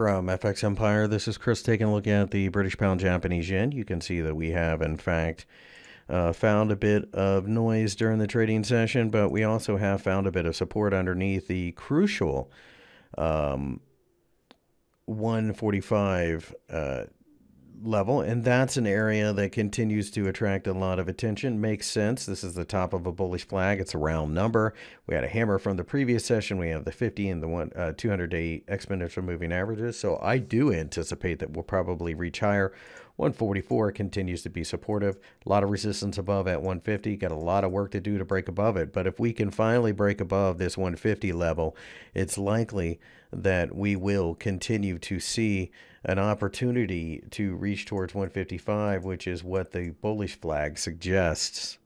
From FX Empire, this is Chris taking a look at the British pound Japanese yen. You can see that we have, in fact, uh, found a bit of noise during the trading session, but we also have found a bit of support underneath the crucial um, 145 uh, level, and that's an area that continues to attract a lot of attention. Makes sense. This is the top of a bullish flag. It's a round number. We had a hammer from the previous session. We have the 50 and the one uh, 200 day exponential moving averages. So I do anticipate that we'll probably reach higher. 144 continues to be supportive. A lot of resistance above at 150. Got a lot of work to do to break above it. But if we can finally break above this 150 level, it's likely that we will continue to see an opportunity to reach towards 155, which is what the bullish flag suggests.